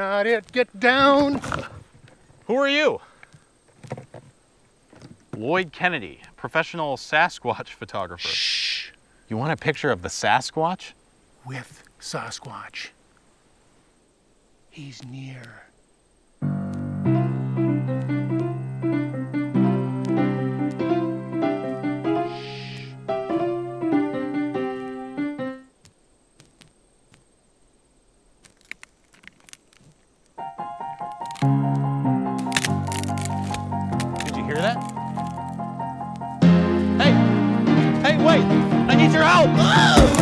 Not it. Get down. Who are you? Lloyd Kennedy, professional Sasquatch photographer. Shh. You want a picture of the Sasquatch? With Sasquatch. He's near. Wait! I need your help!